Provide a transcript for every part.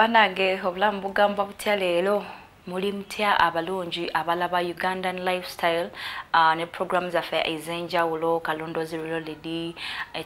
banange obulamu bugamba butya leero muli mutya abalungi abalaba ugandan lifestyle uh, ne program zaffe ez'enjawulo kalondozi reloaded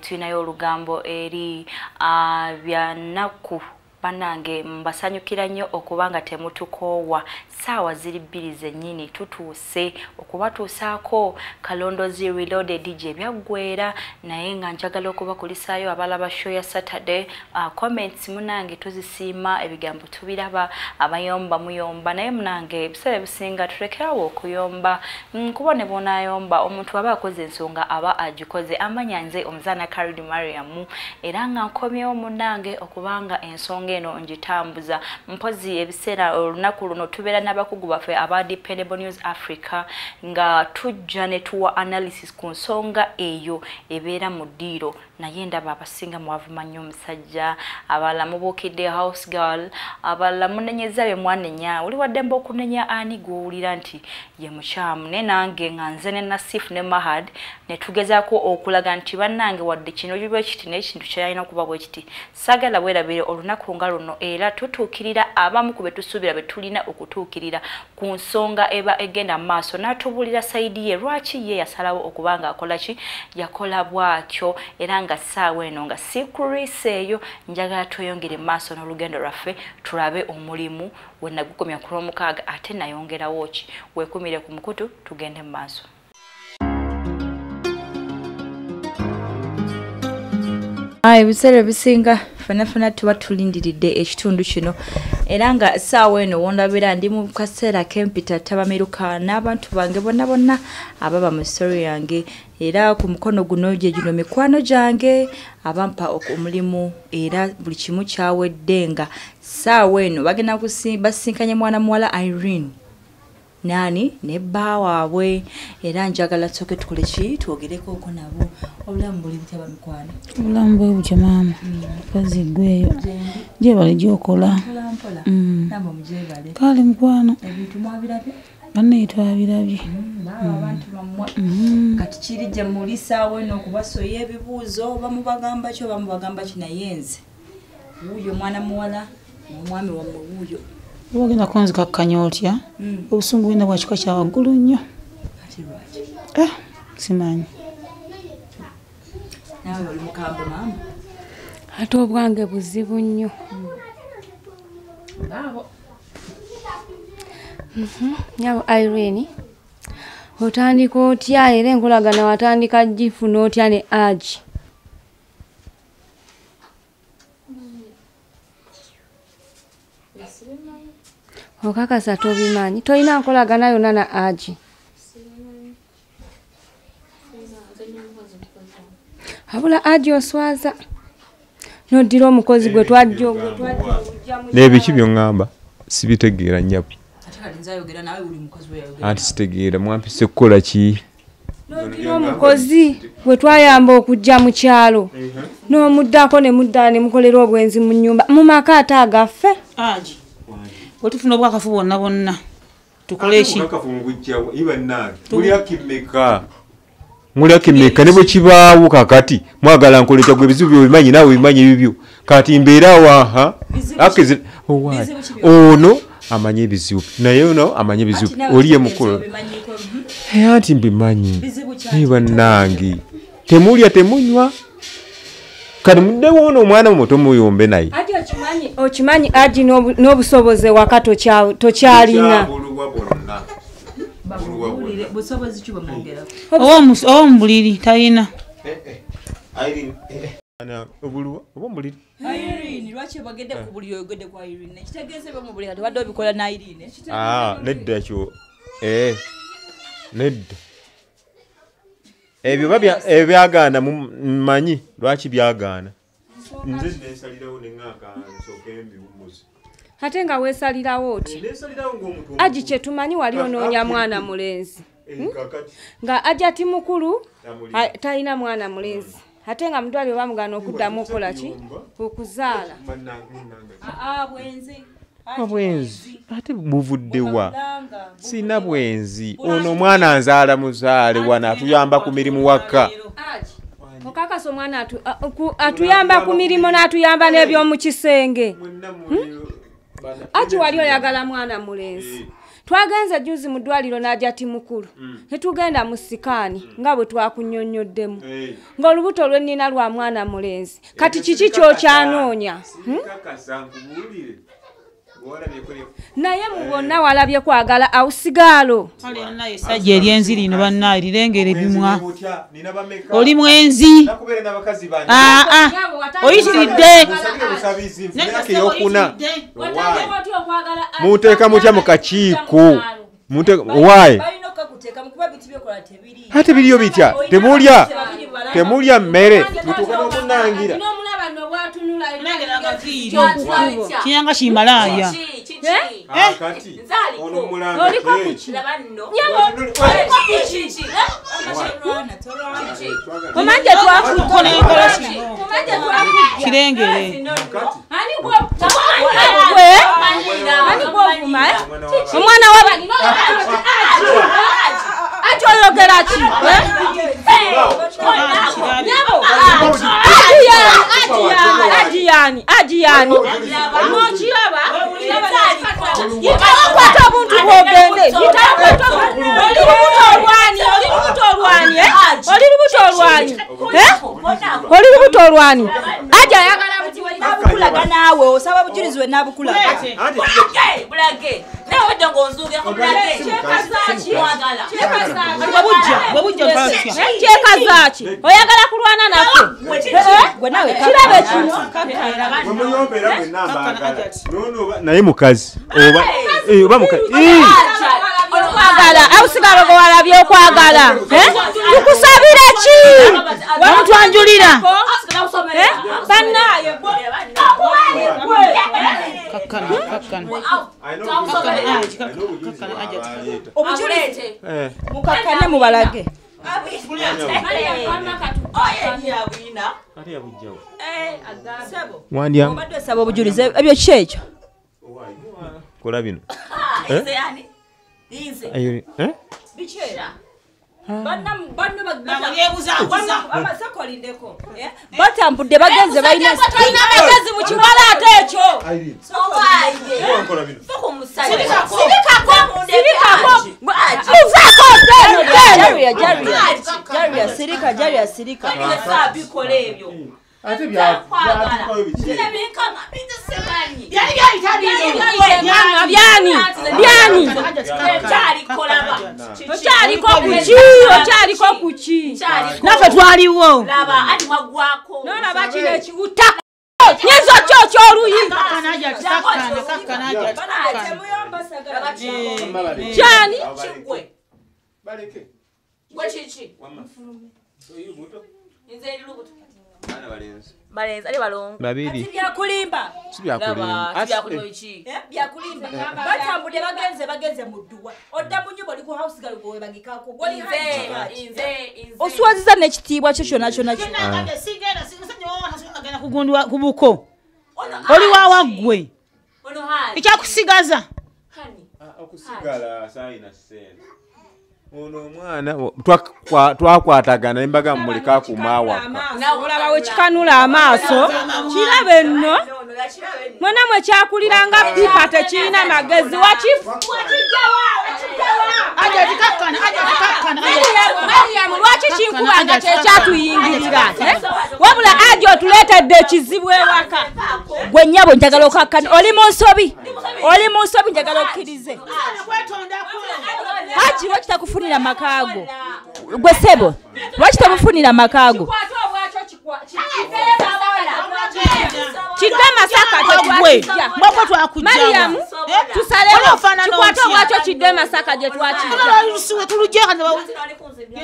tulinayo olugambo eri uh, byanaku bannange mbasanyukira nnyo okuba nga temutukoowa. Saawa ziri bbiri zennyini tutuuse. Okubatuusaako kalondozi reloaded gye byaggweera naye nga njagala okubakulisaayo abalaba show ya saturday. Uh, comments munange tuzisiima ebigambo tubiraba abayomba muyomba. Naye munange ebiseera ebisinga tulekerawo okuyomba. Nkuba ne bonaayomba omuntu aba akoze ensonga aba agikoze. Amanya nze omuzaana carid mariamu. Era nga nkomyewo munange okubanga ensonga eno ngitambuza. Mpozi ebiseera olunaku luno tubeera n'abakugu baffe aba dependable news africa nga tujja ne tuwa analysis ku nsonga eyo ebeera mu ddiiro. Naye ndaba abasinga mwavuma nnyo omusajja abalala mubuukidde house girl abalala munenyeza bye mwanenya. Oli waddemba okunenya ani? Gwowulira nti ye mukyamu. Naye nange nga nze ne nasifu ne mahad ne tugezaako okulaga nti bannange wadde kino bwe kiti naye kintu kyalina okuba bwe kiti. Saagala bwerabire olunaku nga luno era tutuukirira abamu ku betusuubira be tulina okutuukirira ku nsonga eba egenda mu maaso. N'atubuulira sayidi ye lwaki ye yasalawo okuba nga akola ki? Yakola bw'atyo era nga ssaawa eno nga siikuriisa eyo njagala tweyongere mu maaso n'olugendo lwaffe tulabe omulimu. We nagukomya ku lwomukaaga ate nayongerawo ki? Weekumire ku mukutu tugende mu maaso ebiseera ebisinga fenafena tuba tulindiridde ekitundu kino. Era nga saawa eno wondabira ndi mu kaseera kempita tabamiruka n'abantu bange bonna bonna ababa mu stori yange. Era ku mukono guno gye gino mikwano gyange abampa omulimu era buli kimu kyawedde nga saawa eno bagenda basinkanye mwana muwala irene naani ne bba waabwe era njagala tusooke tukole ki? Twogerekooko nabo. Obulamu buli butya bamikwano obulamu bwe butya maama. Kazi gweyo. Gyebale gyokola. Mpolampola Mm. kale mukwano ebintu mwabirabye bannaye twabirabye Mm. kati kirijja muli saawa eno okubasoya ebibuuzo bamu bagamba kyo bamu bagamba kinaye nze? Wuuyo mwana muwala omwami wammwe wuuyo oba ogenda kunzikakkanya otya obusungu bwina bwa kika kya waggulu nnyo. Eh, simanyi. Ate obwange buzibu nnyo. Baabo nyabo irene otandika otya? Era enkolagana watandika gifuna otya ne agi okakasa tobimanyi. Tolina nkolagana yonna na agi abula agi oswaza. Noddira omukozi gwe twajja gwe twajja mu n'ebiki byoŋŋamba sibitegeera weyayogera anti sitegeera mwampise kukola ki? N'oddira omukozi gwe twayamba okujja mu kyalo. N'omuddako ne muddala ne mukolera obwenzi mu nnyumba. Mu maka ate agaffe? Agi bwe tufuna obwakafu bwonna bwonna. Tukole eki muli akimeka ne bwe kibaawo kakati. Mwagala nkolekya gwe ebizibu byobimanyi naawe bimanyi ebibyo kati mbeerawo aha Akizi- Owaayi. Bizibu ki byonna? ono amanyi ebizibu. Naye ono amanyi ebizibu. Oli ye mukulu anti mbimanyi. Naye bannange temulya temunywa kati muddewo ono omwana muto muyombe naye? Okimanyi n'obu- n'obusobozi waka tokya- tokyalina? Oba omu- oba mu buliri talina obulwa oba omuliri irene lwaki bagedde ku buli oyogedde kwa irene? Mu buli kati wadde obikola na irene? Ah, nedda kyo. Eh nedda ebyo babya ebyagaana mu- mmanyi lwaki byagaana? Nze nesalirawo neŋŋaaka nsooke mbiwumuzi ate nga weesalirawo oti ng'omuntu agi kyetumanyi wali onoonya mwana mulenzi. Kakati. Nga aja ti mukulu talina mwana mulenzi. Ate nga mudwaliro bamugana okuddamu okukola ki? okuzaala. Bwenzi bwenzi. ate buvuddewa sina bwenzi. Ono omwana nzaala muzaale wano atuyamba ku mirimu waka agi okakasa omwana atu- a- ku- atuyamba ku mirimu n'atuyamba n'eby'omu kisenge. Ati wali oyagala mwana mulenzi. Twagenze juzi mu ddwaliro n'ajja ti mukulu. Netugenda mu sikaani nga bwe twakunyonyoddemu ng'olubuto lwe nnina lwa mwana mulenzi. Kati kiki kyokyanoonya? Hmm? Naye mu bonna walabye kwagala awusigaalo esajja eryenzi lino bannaye lirengere bimwa oli mwenzi. Aa oyitiridde eyokuna muteeka mutya mu kakiiko? Wayi ate biriyo bitya? Temulya temulya mmere? Mutuuka n'okunangira kinyanga kimalaaya kati omanje kirengere ani gwovuma omwana wabani ati oyogera ki ajiyani ajiyani nokiraba yitawakwata obuntu bwogende oli lubuto olwani oli lubuto olwani eh? oli lubuto olwani eh? oli lubuto olwani. Aja ayagala nabukulaga naawe osaba bujulizi we nabukulaga. Bwebujja mpakya kyeka zaki oyagala kulwana naffe. Gwe nawe kirabe ki wemuyombera bwenna mbaagala nono naye mukazi. Oba eh, Eh, okwagala. Awusigalo gwe walabye okwagala Eh? tukusabire ki? Wamutwanjulira Eh? bannaye. Obujulizi Eh, mukakkane mubalage ate. yabugjawo wandya obadde osaba obujulizi ebyo ki ekyo kola bino. Ayo- eh? Batambudde bagenze balina tulina amagezi mu kiwala ate ekyo. Jaria jaria sirika jaria sirika ate bya- byatuukayo biki ebyo? Byani, byani byani okyaliko kuki okyaliko kuki naffe twaliwo nolaba kino ekiwuta nyezo kyo kyoluyi kyani Baleke. Wamma. Oyo buto. Baana balenzi. Balenzi. Ali balongo babiri. Byakulimba. Byakulimba. Eh, batambudde bagenze bagenze mu dduwa. Odda mu nyumba oli ku house girl gwe webagikako gwoli oswaziza n'ekitiibwa kyo kyona agenda kugundwa ku buko. Oli wawaggwe ekyakusigaza. Ah, okusigala saayina sente ono omwana twakwatagana embaga mumuleka akuuma awaka olaba wekikanula amaaso kirabe nno. Mwena mwe kyakuliranga pipa tekirina magezi wakifu mariyamu lwaki kinkubanga kyekyatuyingirira? Eh? wabula ajo otuleetedde ekizibu ewaka. Gwe nnyabo njagala okakkani oli mu nsobi? Oli mu nsobi njagala okkirize. Haki lwaki takufunira makaago? Gwe sebo lwaki tamufunira makaago kidde masaka gwe. Tetwakijja mwakwe twakujjawa mariyamu tusaleo kikwate obwakyo kidde masaka gye twakijja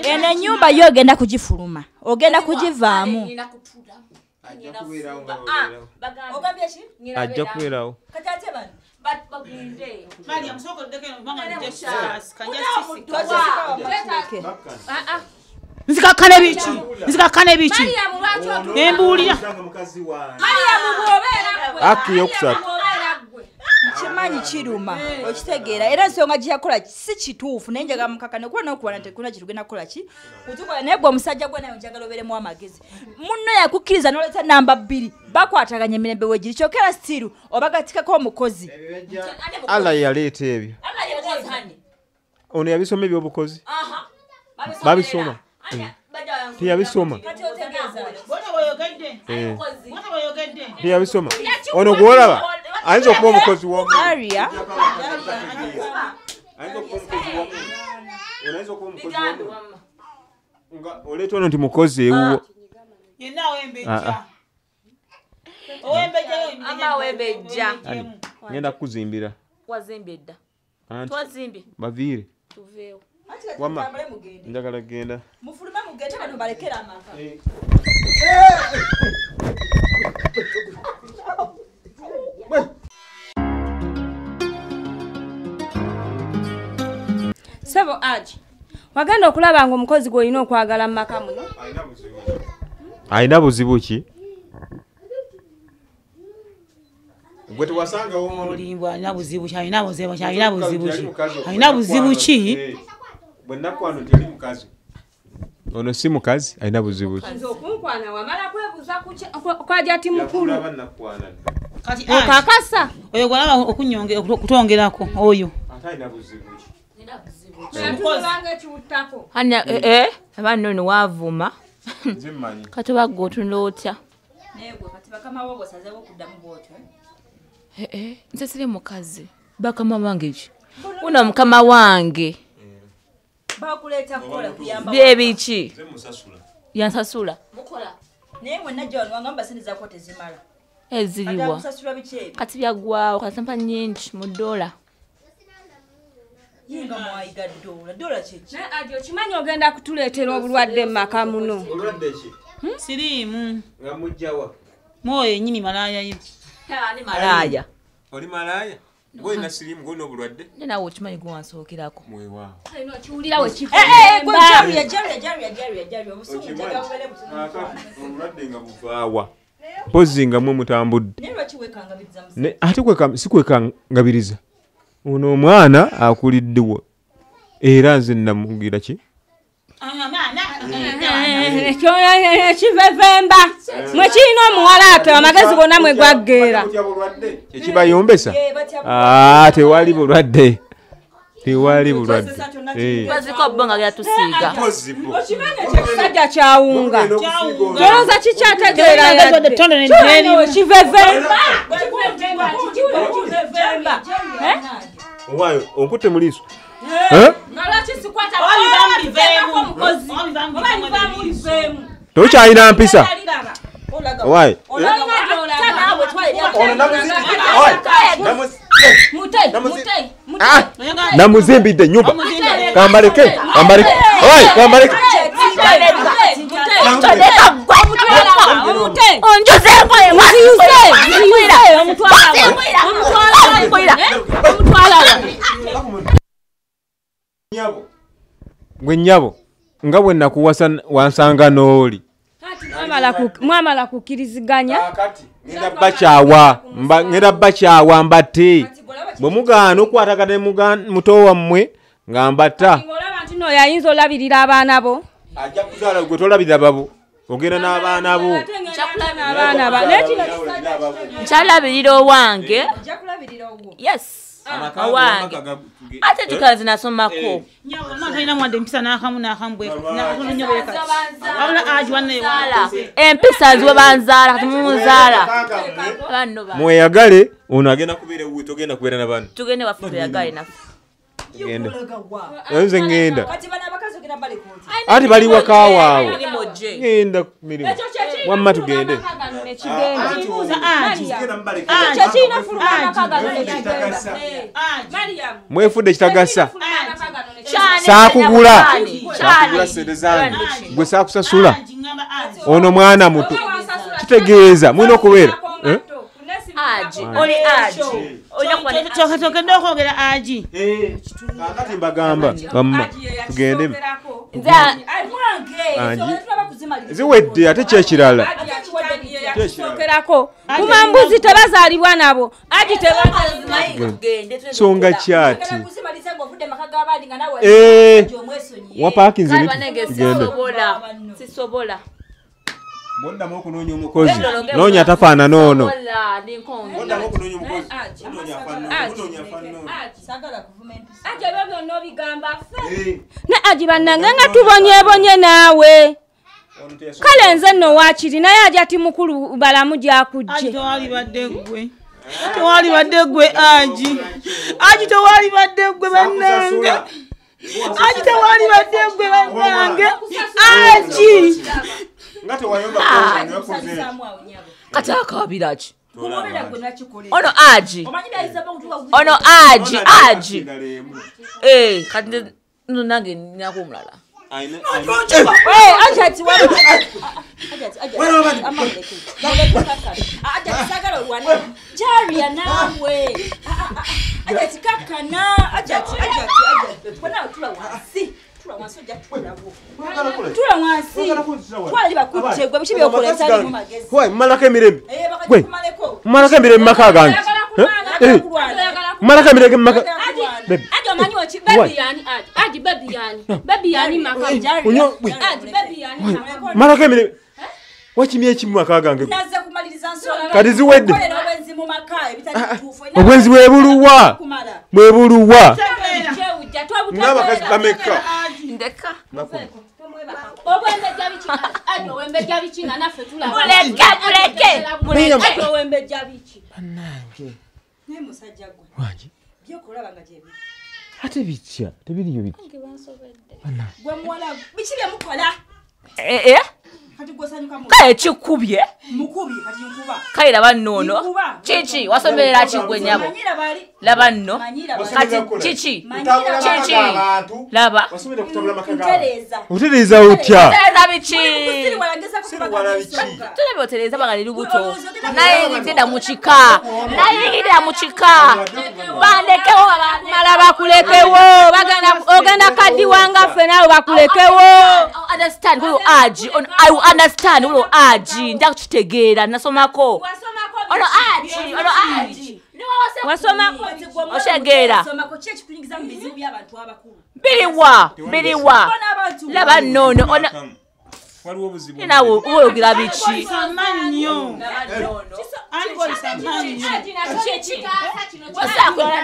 eno ennyumba yo ogenda kugifuluma. Ogenda kugivaamu. Ajja kubeerawo. Nga bwebeerawo. ajja kubeerawo nzikakkane biki nzikakkane biki mariyamu nembuulira mukazi wange mariyamu bw'obeera gwe Haki yokusatu. kimanyi kiruma okitegeera. Era ensonga gyeyakola si kituufu naye njagala mukakkane kuba nokubana tekuna kitugenda kukola ki? Kutukola. Naye gwe omusajja gwe naye njagala obeeremu amagezi. Munno yakukkiriza noleeta namba bbiri. Bakwataganya emirembe wegiri kyokera stiru obagatikako omukozi. Allah yaleeta ebyo. Ono yabisoma ebyobukozi? Babisoma teyabisoma teyabisoma ono gwolaba ayinza okuba omukozi womu aria ayinza okuba omukozi womu ono ayinza okuba omukozi womu nga oleeta ono nti mukozi ewuwo ngenda kukuzimbira baviire tuveewo Wama. Njagala kgenda. Mufulume mugende bano balekera amaka sebo aji wagenda okulaba nga omukozi gw'olina okwagala mu maka muno? Alina buzibu. Ki? Gwe tewasangawo alina buzibu ki? Alina buzibu ki? Alina buzibu ki ki bwenakwano teri mukazi. Ono si mukazi alina buzibu ki nze okunkwana wamala ku- kwajja ti mukulu okakasa oyo gwalaba okunyonge okutongerako oyo. Anya ee abanno ne waavuma. Nze mmanyi. Kati bagga otunula otya? Ee nze siri mukazi. Bakama wange ki? Uno mukama wange byebiki yansasula. Eziriwa. Kati byaggwawo kati mpa nyingi mu dola ye nga mwayiga ddoola. Ddoola kyeki naye aji okimanyi ogenda kutuleetera obulwadde mu maka muno? Ki? Siriimu. Nga mujjawa. Mwoyo enyini malaaya. Oli malaaya ngaolina sirimu ngaolina obulwadde? Ne nawe okimanyi gwe wansookirako. Mwewaawo kiwulira we gwe jaruya jaruya jaruya jaruya jaruya obusungu njagala bubeere butono obulwadde nga buvaawa. Mpozi nga mwe mutambudde. Ate kweka- si kwekangabiriza ono omwana akuliddewo era nze namugira ki ekivevemba mwe kirina omuwala ato amagezi gonna mwe gaggeera kyekibayombesa Eh, batya Ah, tewali bulwadde. Tewali bulwadde. Kozesa kyonna Eh. baziko bo nga byatusiiga. Okimanyi ekisajja kyawunga? Kyawunga. tolooza kikyategeera yadde? ettondo Kyano nerimu ekivevemba Owaayo, onkutte mu tokyalina mpisa namuzimbidde enyumba kambaleke kambaleke kambaleke onjozeeko gwe nnyabo nga bwe nakuwasa wansanga n'oli. Mwamala kukkiriziganya? Ngenda bakyawa mbatte bwe mugaana muga- muto wammwe nga mbatta. Nooyo ayinza olabirira abaana bo? Ajja kuzaala gwe tolabirira babo ogenda n'abaana bo. Nkyalabirira owange? Yes ate tukazi nasomako empisa n'akamu n'akamu bwenatunonyo bwekati wabula aji Zaala. empisa ziwe banzaala kati mumuzaala banno ba. Mweyagale ono agenda kubeera ewuwe togenda kubeera na bana tugende waffe naffe genda olagawa nze ngenda. bali ati bali waka waabwe Eri mujje. genda ku mirimu. Wamma tugende. mwefudde kitagasa. Saakugula. Saakugula sente zange. Gwe saakusasula. ono mwana muto. Kitegeeza. Mulina okubeera? Aji oli aji ne tokedde okwogera aji kakati mbagamba. Bamma tugende. ziwedde ate kyekirala sokerako kumambuzi tebazaalibwa nabo. Aji nsonga kyati kuzimaliza Eh. boddamu okunoonya omukozi. Noonya tafaanana ono boddamu okunoonya omukozi. Kuvuma empisa. Aji ebyo byonna obigamba ffe. Eh, ne aji bannange nga tubonyebonye naawe. Kale nze nno waakiri naye aja ti mukulu balamu aji gyakujje tewali badde gwe tewali badde gwe aji. Aji tewali badde gwe bannange. Aji tewali badde gwe bannange. Aji nga kati akabira ki ono aji ono aji aji Eh, kati nno nange ninako omulala jarya naawe ajati kakkana ajati ajati ajati bonawe tula wansi tula wansi ojja tukulabo tula wansi twali bakutte gwe biki byokolesalimu magezi? Mmalako emirembe? Eh, Gwe. kumaleko. mmalako emirembe mumaka gange Eh, mmalako emirembe Baby. aji omanyi oki bebi yani aji bebi yani. Bebi yani maka gwe. aji bebi yani. maka. Mmalako emirembe wakimya ekimu maka gange? Kati ziwedde. Obwenzi bituufu. obwenzi bwebuluwa bwebuluwa n'abakazi bameka? gyebi ate bitya? Tebiriyo biti gwe kale kikubye. Kale laba nnono. Kiki? wasomerera kigwe nyabo. Manyira bali laba nno. Kati kiki? Kiki. laba. Otereeza otya? Tulebe otereza bagala lubuto. Nayingidira mu kika. nayingidira mu kika. Bandekewo. Mala bakulekewo ogenda kaddiwanga ffe naawe bakulekewo aji ono i will understand. Kulo aji nja kukitegeera. Nasomako. Ono aji ono aji Otegeera. biriwa biriwa. Laba nnono ona waliwo obuzibu nawe woyogera biki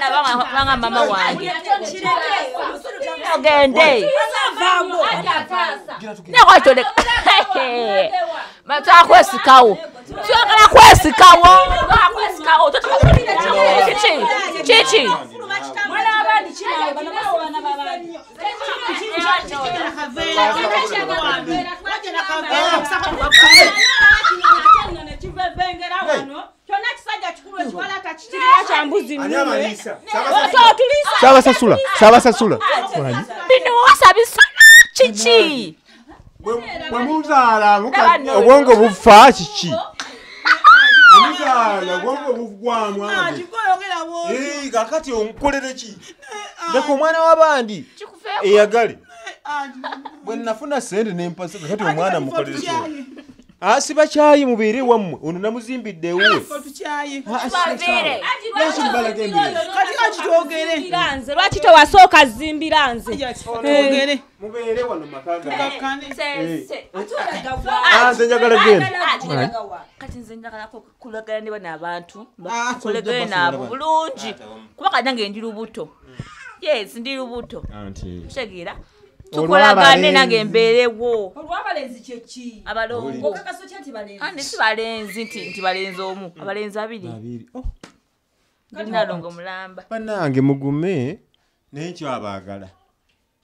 nabanga mama wange ogende twakwesikawo twagala kwesikawo kiki abandi kinawe bano bawo bana babandi kyambuzi saabasasula saabasasula bino wasabisana kiki bwemuzaala obwongo bufa kiki omuzaala obwongo bugwamu kakati onkolere ki? Leka omwana w'abandi eyagale. Bwe nafuna sente nempasa kakati omwana mukolere ki asiba kyayi mubeere wammwe ono namuzimbidde ewuwe tukyaye Baviire. lwaki tewasooka zimbira nze mubeere wano maka gange kakkane Ah, njagala genda kati nze njagala kulagana ne bano abantu Ah, kulegane so naabo bulungi. Kuba kati nange ndi lubuto. Yes ndi lubuto. Kitegeera. Tukolagane nange mbeerewo olwabalenzi kyeki abalongo. Okakaso kya nti balenzi? Andi si balenzi nti nti balenzi omu? Abalenzi abiri? Oh, ndinalongo mulamba. Bannange mugume naye nkyabaagala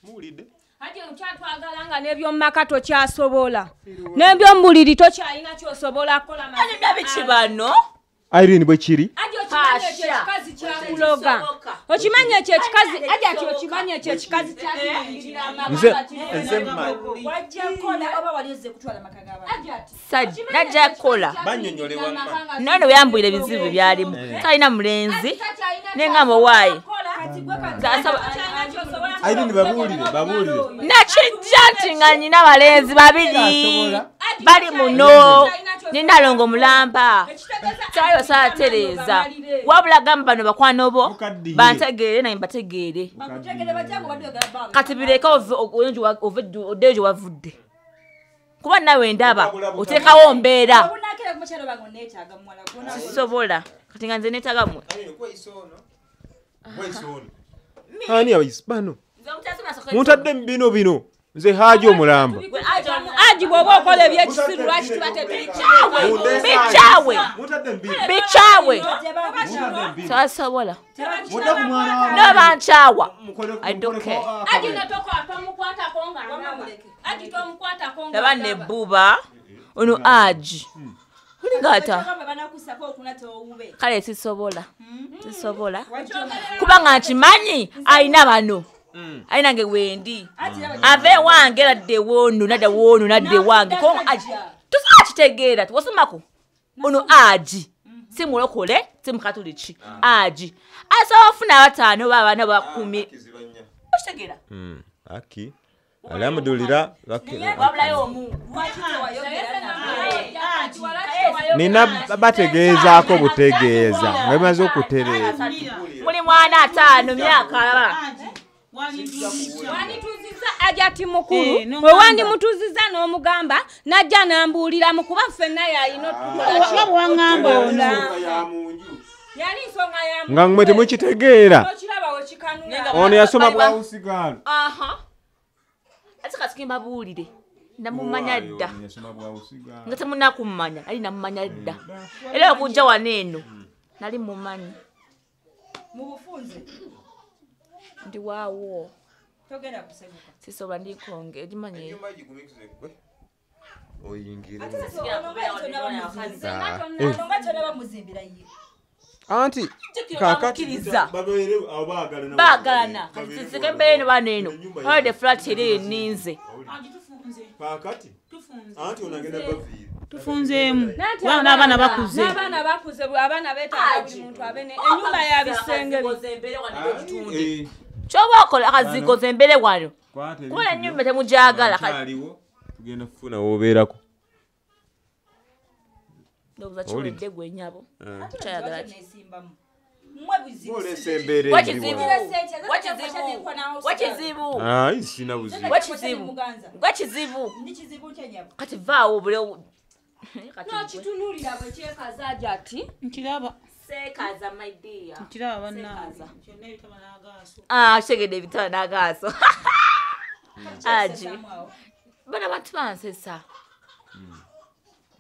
muwulidde. Ati okyatwagala nga n'ebyomumaka tokyasobola. N'ebyomubuliri tokyalina kyosobola kukola biki bano irene bwe kiri ati okimanyi ekyo ekikazi ati ati okimanyi ekyo ekikazi najja kukola none weyambwire ebizibu byalimu. Talina mulenzi. Neŋŋamba owaayi nakijja nti nga nina balenzi babiri bali muno. Ninalongo mulamba. Kyayo saatereeza wabula gamba bano bakwano bo. Bantegeere naye mbategeere kati bireke oddeyo gye wavudde. Kuba nawe ndaba oteekawo mbeera. Sisobola. Kati nga nze neetagamu ani abayisi bano. Muntadde mu bino bino. Nze haaji omulamba aji bw'oba okola ebyekisiru lwaki tuba tetuyikyawe bikyawe bikyawe sasobola noba nkyawa I don't care. aji netokwatamukwatako nga aji tomukwatako laba nebuba ono aji olingata banakusako okuna tewowube kale sisobola sisobola kubanga nkimanyi ayina bano ayina nge wendi ave wange nadde wono nadde wono nadde wange. Tosobola kitegeera tiwasomako ono aji. Si mulokole si mukatuliki aji asobola ofuna abataano oba abana bakumi okitegeera. Aki. Alhamdulira wabulayo omu. Nina bategeezaako butegeeza. Nga bimaze okutereeza. Muli mwana ataano myaka alaba wandituziza ajati mukulu. Eh, n'omugamba. we wandimutuziza n'omugamba najja nambuulira mu kuba ffenna yalina nga bwewaŋŋamba ono. yali nsonga ya nga mmwe temukitegeera ono yasoma bwawusigaano aha. Ate kati mbabuulire namumanya dda. nga temunakummanya ali namumanya dda. Era okujja wano eno nali mumanyi mu bufunze ndi waawo. Sisobola ndikonge ogimanyi oyingire nga kyona bamuzimbira ye. Anti kakakiriza baagalana kisike embeera eno bano eno. Alide flat eri eninze tufunzeemu n'abaana bakuze. n'abaana bakuze abaana beetaaga buli muntu abe ne ennyumba ya bisenge bi kyoba okola akazigoza embeere wano. kuba enyumba temujagala tugenda kufuna wobeerako. Ndowooza kiwedde gwe nyabo tukyayagala ki nesimbamu mmwe buzibu olesa embeera wakizibu embi wakizibu wakizibu ayi sina buzibu. Wakizibu muganza wakizibu ndi kizibu kyenyabo kati vaawo obule kati gwe. n'okitunuulira bwe kyekaza ajati nkiraba seekaza my dear. Nkiraba bannange n'agaaso ah kitegedde ebitala n'agaaso aji bano abantu bansesa.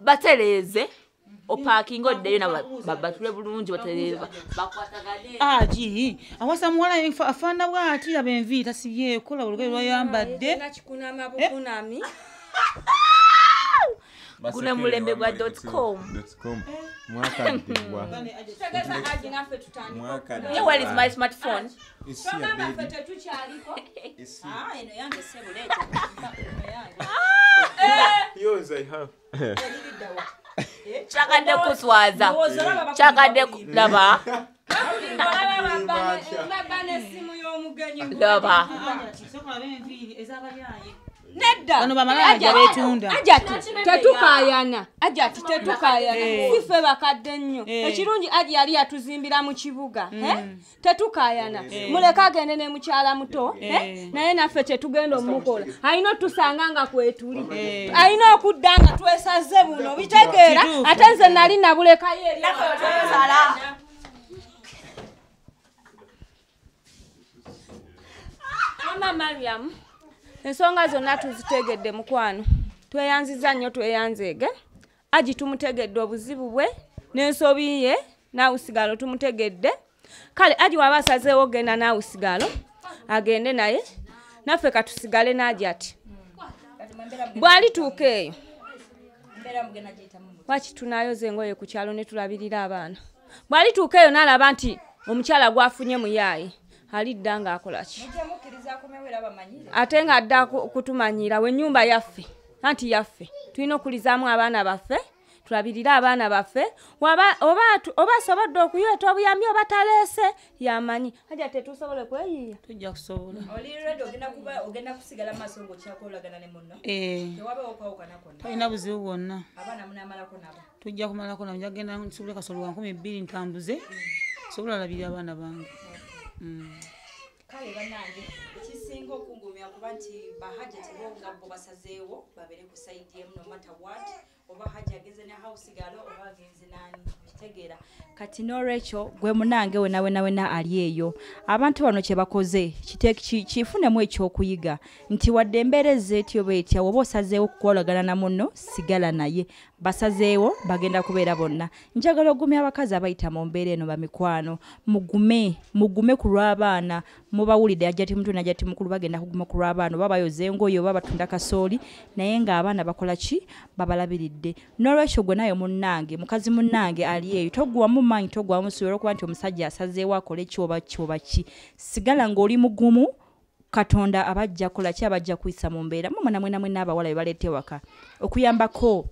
Batereeze opaakinga oddeyo na batule bulungi bakwatagane. Agi awasa muwala afa- afaana bwati aba enviiri tasibyeko laba olugeri lwayambadde guno mulembe gwa dot com. mwakaddibwa tutandika Yeah, where is my smartphone? Ah, eno yange sebuleeta kyakadde kuswaza kyakadde laba. Laba. Sokolaba enviiri ezabalyaye nedda bano bamalaya betunda. ajati tetukayana ajati tetukayana Eh. sife bakadde nnyo. Eh. ekirungi aji yali yatuzimbira mu kibuga eh? tetukayana muleke agende ne mukyala muto eh? Eh. naye naffe kyetugenda omukola. Alina otusanga nga kwetuli Eh. alina okudda nga twesaze buno bitegeera. Ate nze nali nabulekayo eri mama mariam ensonga zonna tuzitegedde mukwano tweyanziza nnyo tweyanzeege agi tumutegedde obuzibu bwe n'ensobi ye naawusigalo tumutegedde. Kale agi waba asazeewo ogenda naawusigalo agende naye. Naffe katusigale naagi ati bw'alituuka eyo. Waki tunayoza engoye ku kyalo ne tulabirira abaana? Bw'alituuka eyo n'alaba nti omukyala gwafunye muyaayi alidda ng'akola ki? Mujja mukkiriza akomewo era bamanyire. Ate ng'adda ku- kutumanyira we ennyumba yaffe anti yaffe tulina okukulizaamu abaana baffe tulabirire abaana baffe waba- oba asobodde okuyeeta obuyambi oba taleese yamanyi. Aja tetusobole kweyiiya? Tujja kusobola. Oli redi ogenda kuba ogenda kusigala maaso ngaokyakolagana ne munno? Eh, buzibu bwonna. Tujja kumalako nabo. Njagenda nsobole kasolo wa nkumi bbiri ntambuze. Sobola labirira abaana bange kale bannange ekisinga okungumya kuba nti bahajja tebonga bo basazeewo babeere ku saidi emu no matter what oba hajja agenze ne house galo oba agenze nani kitegeera kati n'olwekyo gwe munange wena wena wena ali eyo. Abantu bano kye bakoze kifunemu ekyokuyiga. Nti wadde embeera ezeetyo beetya woba osazeewo kukolagana na munno sigala naye. Basazeewo bagenda kubeera bonna. Njagala ogumya abakazi abayita mu mbeera eno bamikwano mugume mugume ku lw'abaana mubawulidde ajati mutwe najati mukulu bagenda kuguma ku lw'abaana oba bayoza engoye oba batunda kasooli. Naye ng'abaana bakola ki? Babalabiridde. N'olwekyo gwe naye munnange mukazi munnange ali eyo togwamu maanyi togwamu suubira olwokuba nti omusajja asazeewo akole kyoba kyoba ki sigala ng'oli mugumu katonda abajja kukola ki abajja kuyisa mu mbeera? Mumwana mwena mwena abawala be baleeta ewaka. Okuyambako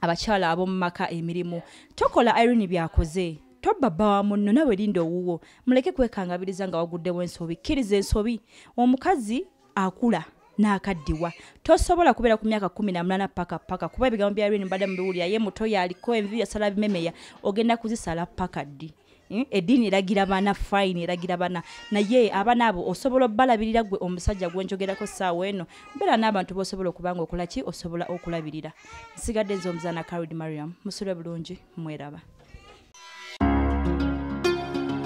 abakyala ab'omu maka emirimu. Tokola irene byakoze. Tobba bba wa munno nawe linda owuwo. Muleke kwekangabiriza nga waguddewo ensobi. Kkiriza ensobi. Omukazi akula n'akaddiwa. Tosobola kubeera ku myaka kumi na munana paka paka kuba ebigambo bya irene mbadde mubiwulira ye muto yaliko envi yasala bimemeya ogenda kuzisala paka ddi? Mm, eddiini eragira bana fine eragira bana naye abaana abo osobola obalabirira gwe omusajja gwenjogerako saawa eno mbeera n'abantu bosobola okuba nga okola ki? Osobola okulabirira. Nsigadde nze omuzaana carod mariam musule bulungi mweraba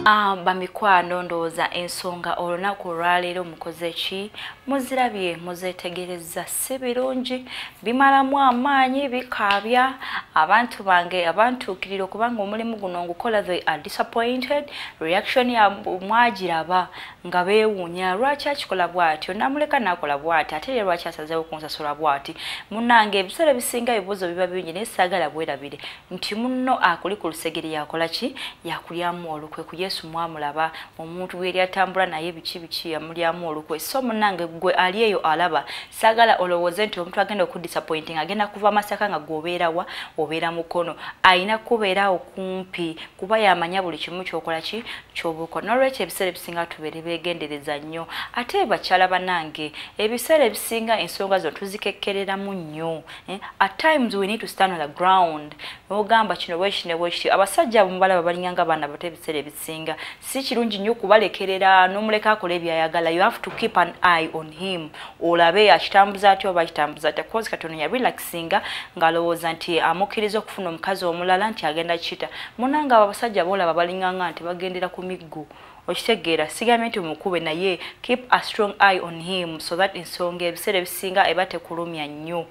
bamikwano ndowooza ensonga olunaku olwaleero mukoze ki? Muzirabye muzeetegereza si birungi. Bimalamu amaanyi bikaabya. Abantu bange abantuukirira okubanga omulimu guno ngukola they are disappointed. Reaction ya mwagiraba nga beewuunya. Lwaki akikola bw'atyo? Namuleka nakola bw'ati? Ate ye lwaki asazeewo kunsasula bw'ati? Munnange ebiseera ebisinga ebibuuzo biba bingi naye saagala bwerabire. Nti munno akuli ku lusegere yakola ki? Yakulyamu olukwe ku yesu mwamulaba omuntu bweri atambula naye biki biki yamulyamu olukwe so munnange gwe ali eyo alaba saagala olowooze nti omuntu agenda okudisappointing agenda kuva amasaka nga gweobeerawa obeera mukono. Ayina kubeerawo kumpi kuba yamanya buli kimu kyokola ki? Kyobukola nolwekyo ebiseera ebisinga tubeere beegendereza nnyo. Ate bakyala banange ebiseera ebisinga ensonga zo tuzikekkereramu nnyo eh? at times we need to stand on the ground. Ogamba kino bwekino bwekityo abasajja abo mubalaba balinganga baana bato ebiseera ebisinga si kirungi nnyo okubalekerera n'omuleka akola ebyayagala. You have to keep an eye on him. Olabe akitambuza atya oba akitambuza atya? Cause katono yarelaxinga ng'alowooza nti amukkiriza okufuna omukazi omulala nti agenda kikita munanga abo abasajja boolaba balinganga nti bagendera ku miggo. Okitegeera sigambye nti mukube naye keep a strong eye on him so that ensonga ebiseera ebisinga eba tekulumya nnyo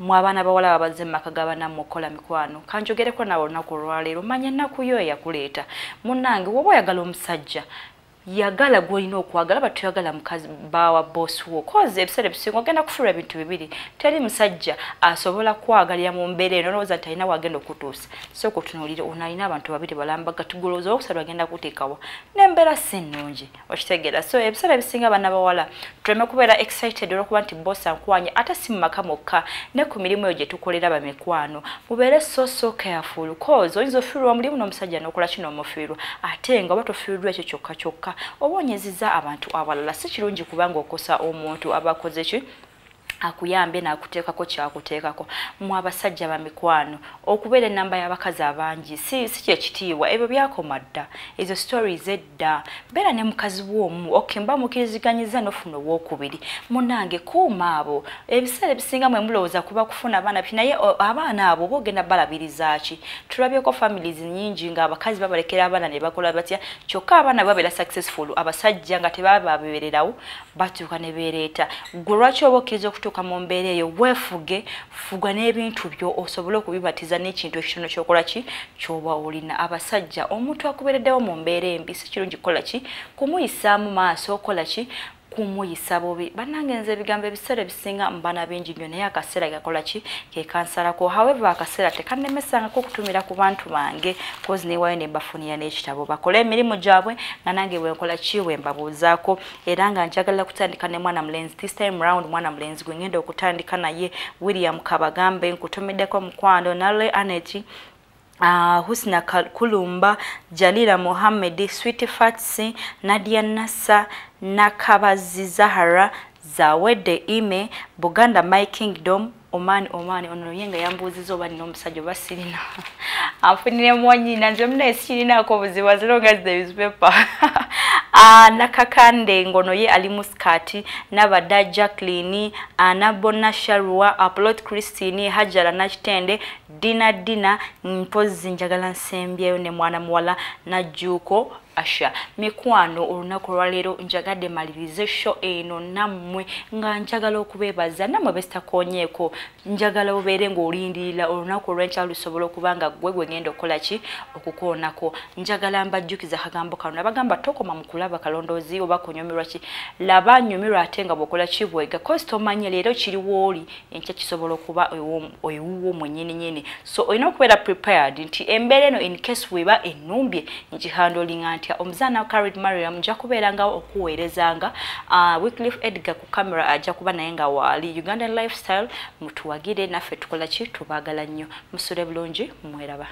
mwe abaana bawala babazze mu maka gabanamu okukola mikwano. Kanjogereko nawe olunaku olwaleero manya ennaku yo eyakuleeta. Munnange woba oyagala omusajja yagala gwolina okwagala batuyagala mukazi bawa bosi wo koze ebiseera ebisinga ogenda kufuula ebintu bibiri. Teri musajja asobola kwagalira mu mbeera eno olowooza nti alina wagenda okutuusa. So kutunuulire ono alina abantu babiri balambaga tugolooza okusatu agenda kuteekawa n'embeera si nnungi okitegeera. So ebiseera ebisinga bana bawala tuleme kubeera excited olwokuba nti bosi ankwanya ate si mu maka mokka ne ku mirimu eyo gye tukolera bamikwano. Mubeere so so careful cause oyinza ofiirwa omulimu n'omusajja n'okola kino omufiirwa ate nga oba tofiiriddwa ekyo kyokka kyokka oba onyeziza abantu abalala. Si kirungi kubanga okosa omuntu aba akoze ki akuyambye n'akuteekako kyakuteekako. Mu abasajja bamikwano okubeera enamba y'abakazi abangi si si kyekitiibwa ebyo byakoma dda. Ezo stories edda beera ne mukazi w'omu okay mba mukiriziganyiza n'ofuna owokubiri munange kuuma abo ebiseera ebisinga mwe mulowooza kuba kufuna abaana pi naye abaana abo oba ogenda balabiriza ki? Tulabyeko families nyingi nga abakazi babalekera abaana ne bakola batya? Kyokka abaana babeera successful abasajja nga tebaba babeererawo batuuka ne beereeta. Gwe lwaki oba okkiriza okutuuka mu mbeera eyo weefuge fuga n'ebintu byo osobole okubibatiza n'ekintu ekitono kyokola ki? Kyoba olina abasajja omuntu akubeereddewo mu mbeera embi si kirungi kukola ki? Kumuyisaamu maaso okola ki kumuyisa bubi. Bannange nze ebigambo ebiseera ebisinga mbana bingi nnyo naye akaseera gakola ki? Kekansalako however akaseera tekannemesangako okutumira ku bantu bange kozi newayo ne mbafunira n'ekitabo. Bakole emirimu gyabwe nga nange bwenkola ki? Bwe mbabuuzaako. Era nga njagala kutandika ne mwana mulenzi this time round mwana mulenzi gwe ngenda okutandika naye william kabagambe nkutumiddeko mukwano nale aneti Uh, Husna Kal- Kulumba, Jalila Mohammed, Sweet Fatsi, Nadia Nassa, Nakabazi Zahara, Zawede Ime, Buganda My Kingdom, Omani Omani ono yenga yambuuziza oba nina omusajja oba sirina anfunire mwanyina nze muna esirinaako obuzibu is paper. Ah, nakakande ngono ye ali muskati nabadda jacqueline anabona sharua aplot christine hajara nakitende dina dina mpozi njagala nsembyeyo ne mwana muwala najjuuko asha mikwano olunaku olwaleero njagadde malirize sho eno nammwe nga njagala okubeebaza nammwe besitakonyeeko njagala obeere ng'olindirira olunaku olw'enkya lusobola okuba nga gwe gwe ngenda okukola ki? Okukoonako. Njagala mbajjukiza akagambo kano. Nabagamba tokoma mu kulaba kalondoozi oba kunyumirwa ki? Laba nyumirwa ate nga bw'okola kibwega kosi tomanye leero kiriwo oli enkya kisobola okuba ewuwo mwenyininyini so olina okubeera prepared nti embeera eno in case weba enumbye nkihandolinga ntya omuzaana carid mariam nja kubeeranga okuweerezanga uh, wyclif edgar ku camera ajja kuba naye nga waali ugandan lifestyle. Mutuwagire naffe tukola ki? Tubaagala nnyo. Musule bulungi mweraba